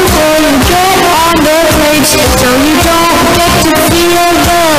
before you get on the plane so you don't get to feel the